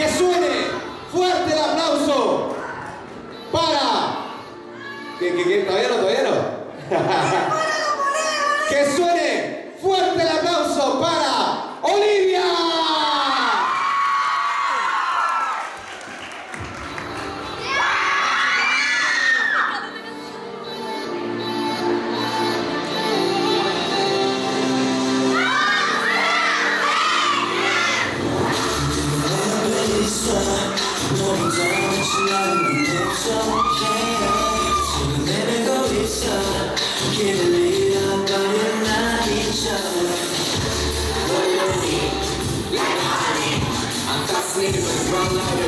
Que suene fuerte el aplauso para... ¿Que, que, que todavía no, todavía no? Eh! que suene Thank you.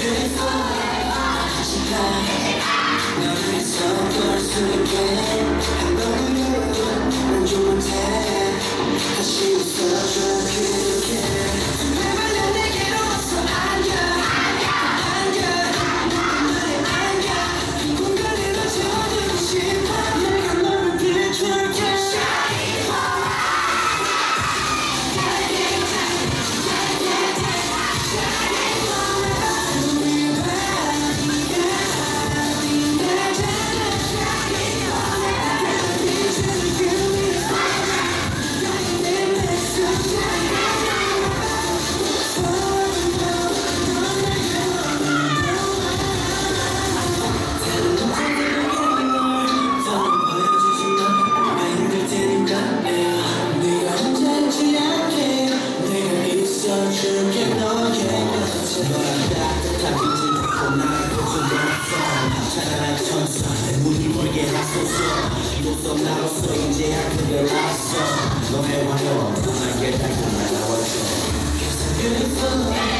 we're. 찾아날 천사 우리 모르게 하소서 이곳서 나로서 이제야 그걸 알았어 너의 화려 나에게 달고 날아와줘 계속 그리고